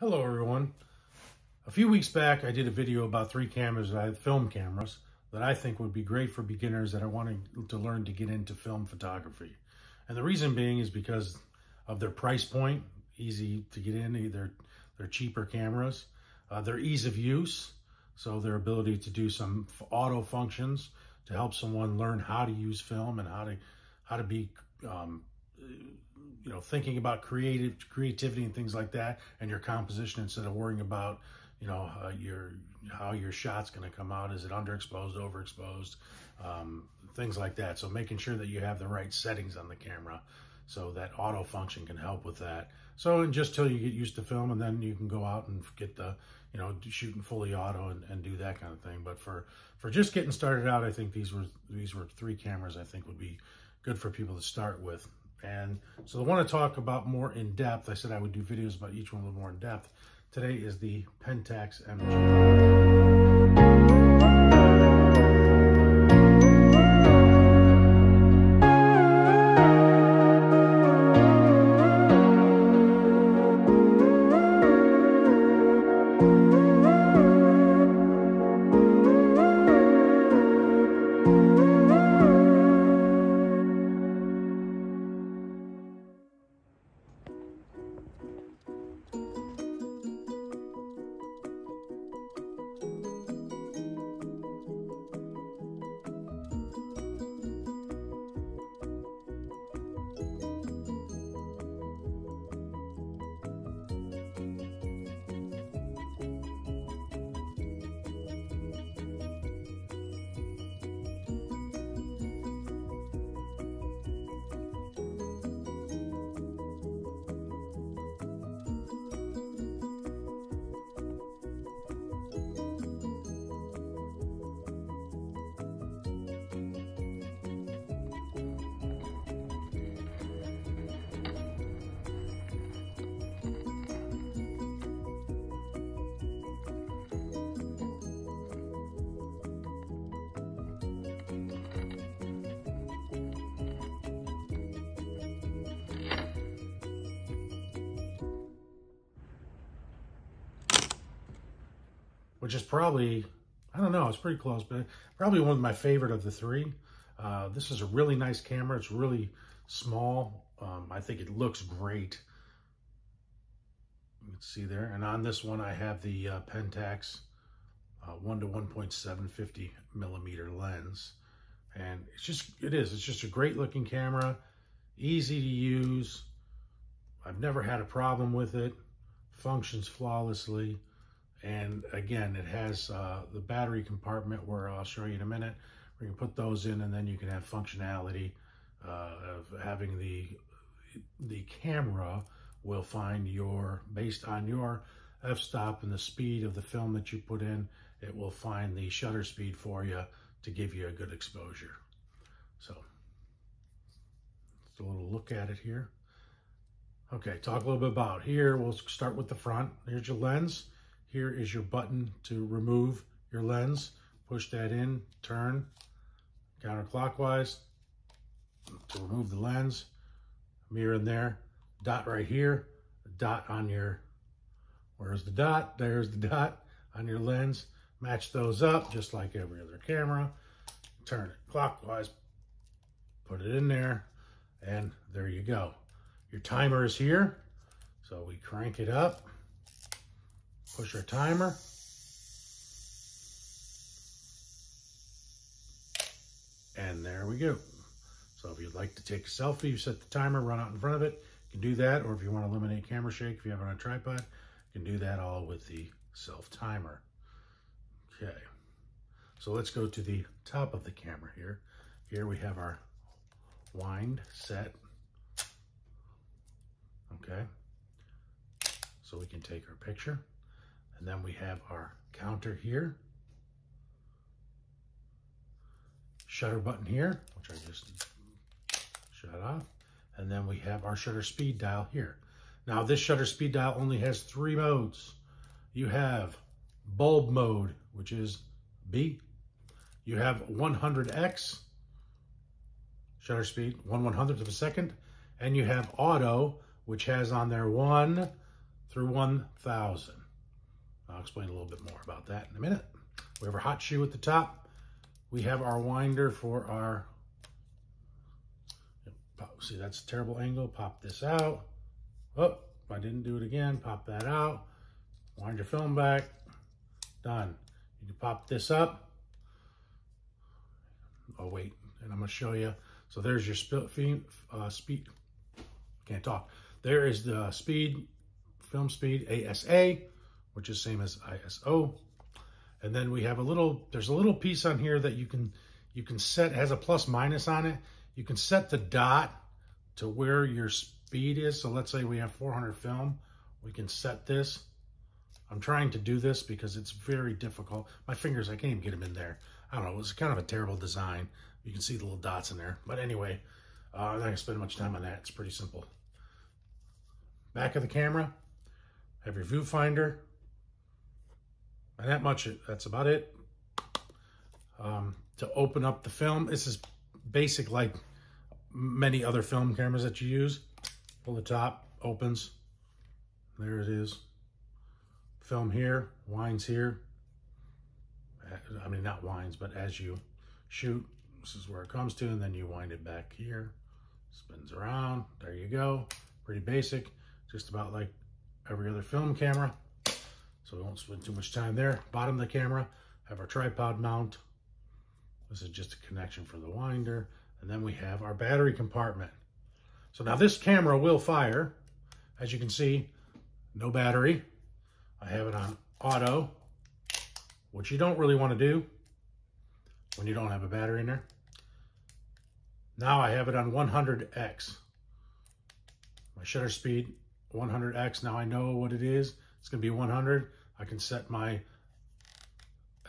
Hello everyone. A few weeks back I did a video about three cameras I film cameras that I think would be great for beginners that are wanting to learn to get into film photography. And the reason being is because of their price point, easy to get in, they're, they're cheaper cameras, uh, their ease of use, so their ability to do some auto functions to help someone learn how to use film and how to how to be um, you know, thinking about creative creativity and things like that, and your composition instead of worrying about, you know, uh, your how your shot's going to come out. Is it underexposed, overexposed, um, things like that. So making sure that you have the right settings on the camera, so that auto function can help with that. So and just till you get used to film, and then you can go out and get the, you know, shooting fully auto and, and do that kind of thing. But for for just getting started out, I think these were these were three cameras I think would be good for people to start with. And so I want to talk about more in depth. I said I would do videos about each one a little more in depth. Today is the Pentax MG. Which is probably, I don't know, it's pretty close, but probably one of my favorite of the three. Uh, this is a really nice camera. It's really small. Um, I think it looks great. You can see there. And on this one, I have the uh, Pentax uh, 1 to 1.750 millimeter lens. And it's just, it is, it's just a great looking camera, easy to use. I've never had a problem with it, functions flawlessly. And again, it has uh, the battery compartment where I'll show you in a minute, where you can put those in and then you can have functionality uh, of having the, the camera will find your, based on your f-stop and the speed of the film that you put in, it will find the shutter speed for you to give you a good exposure. So, just a little look at it here. Okay, talk a little bit about here. We'll start with the front. Here's your lens. Here is your button to remove your lens. Push that in, turn counterclockwise to remove the lens. Mirror in there, dot right here, dot on your, where's the dot? There's the dot on your lens. Match those up just like every other camera. Turn it clockwise, put it in there, and there you go. Your timer is here. So we crank it up. Push our timer. And there we go. So if you'd like to take a selfie, you set the timer, run out in front of it, you can do that. Or if you want to eliminate camera shake, if you have it on a tripod, you can do that all with the self timer. Okay. So let's go to the top of the camera here. Here we have our wind set. Okay. So we can take our picture. And then we have our counter here. Shutter button here, which I just shut off. And then we have our shutter speed dial here. Now this shutter speed dial only has three modes. You have bulb mode, which is B. You have 100x shutter speed, 1 100th of a second. And you have auto, which has on there one, through 1000. I'll explain a little bit more about that in a minute. We have our hot shoe at the top. We have our winder for our, see that's a terrible angle, pop this out. Oh, I didn't do it again, pop that out. Wind your film back, done. You can pop this up. Oh wait, and I'm gonna show you. So there's your speed, uh, speed, can't talk. There is the speed, film speed, ASA, which is same as ISO. And then we have a little, there's a little piece on here that you can, you can set, has a plus minus on it. You can set the dot to where your speed is. So let's say we have 400 film, we can set this. I'm trying to do this because it's very difficult. My fingers, I can't even get them in there. I don't know, it was kind of a terrible design. You can see the little dots in there. But anyway, uh, I'm not gonna spend much time on that. It's pretty simple. Back of the camera, have your viewfinder, and that much, that's about it. Um, to open up the film, this is basic like many other film cameras that you use. Pull the top, opens, there it is. Film here, winds here. I mean, not winds, but as you shoot, this is where it comes to, and then you wind it back here, spins around, there you go. Pretty basic, just about like every other film camera. So we won't spend too much time there. Bottom of the camera, have our tripod mount. This is just a connection for the winder. And then we have our battery compartment. So now this camera will fire. As you can see, no battery. I have it on auto, which you don't really want to do when you don't have a battery in there. Now I have it on 100X. My shutter speed, 100X. Now I know what it is. It's going to be 100. I can set my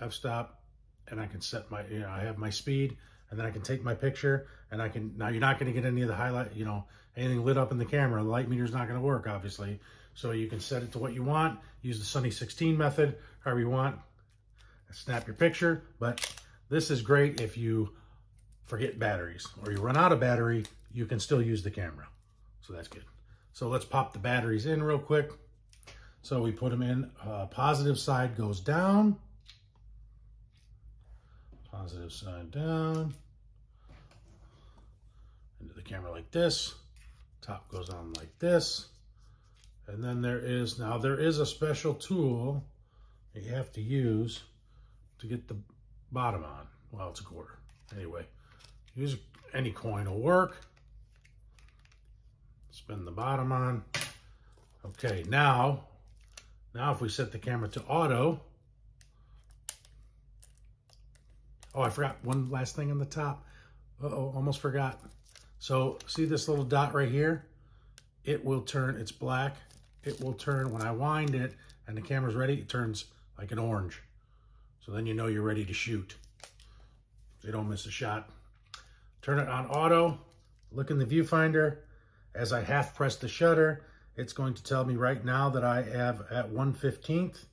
f-stop and I can set my, you know, I have my speed and then I can take my picture and I can, now you're not going to get any of the highlight, you know, anything lit up in the camera. The light meter is not going to work, obviously. So you can set it to what you want, use the Sunny 16 method, however you want, snap your picture. But this is great if you forget batteries or you run out of battery, you can still use the camera. So that's good. So let's pop the batteries in real quick. So we put them in, uh, positive side goes down, positive side down, into the camera like this, top goes on like this, and then there is, now there is a special tool that you have to use to get the bottom on. Well, it's a quarter. Anyway, use any coin will work. Spin the bottom on. Okay, now now if we set the camera to auto, oh, I forgot one last thing on the top. Uh-oh, almost forgot. So see this little dot right here? It will turn, it's black. It will turn, when I wind it and the camera's ready, it turns like an orange. So then you know you're ready to shoot. You don't miss a shot. Turn it on auto, look in the viewfinder. As I half press the shutter, it's going to tell me right now that I have at 1 15th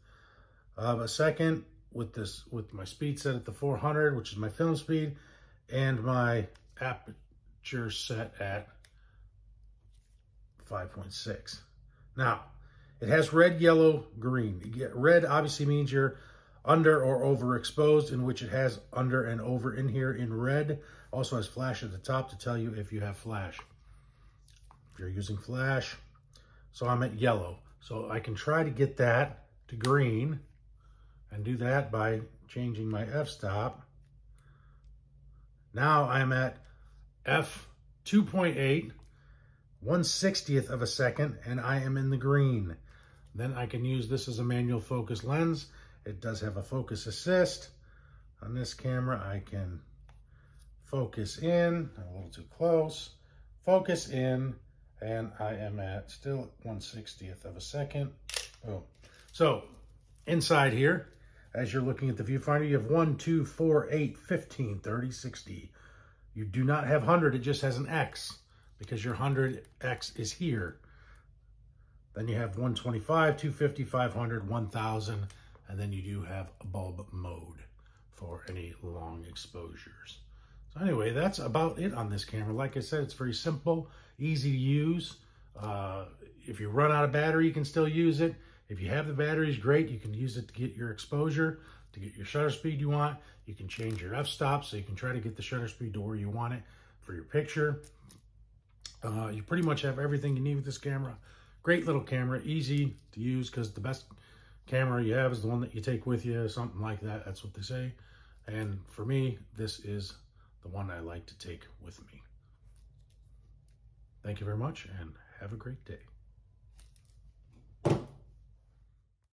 of a second with this with my speed set at the 400, which is my film speed, and my aperture set at 5.6. Now, it has red, yellow, green. Red obviously means you're under or overexposed, in which it has under and over in here in red. Also has flash at the top to tell you if you have flash. If you're using flash, so I'm at yellow. So I can try to get that to green and do that by changing my f-stop. Now I'm at f2.8, 1 60th of a second, and I am in the green. Then I can use this as a manual focus lens. It does have a focus assist. On this camera, I can focus in, a little too close, focus in, and I am at still 1 60th of a second. Oh, so inside here, as you're looking at the viewfinder, you have 1, 2, 4, 8, 15, 30, 60. You do not have 100, it just has an X because your 100X is here. Then you have 125, 250, 500, 1000, and then you do have bulb mode for any long exposures. So anyway, that's about it on this camera. Like I said, it's very simple, easy to use. Uh, if you run out of battery, you can still use it. If you have the batteries, great. You can use it to get your exposure, to get your shutter speed you want. You can change your f-stop so you can try to get the shutter speed to where you want it for your picture. Uh, you pretty much have everything you need with this camera. Great little camera, easy to use because the best camera you have is the one that you take with you, something like that. That's what they say. And for me, this is the one I like to take with me. Thank you very much and have a great day.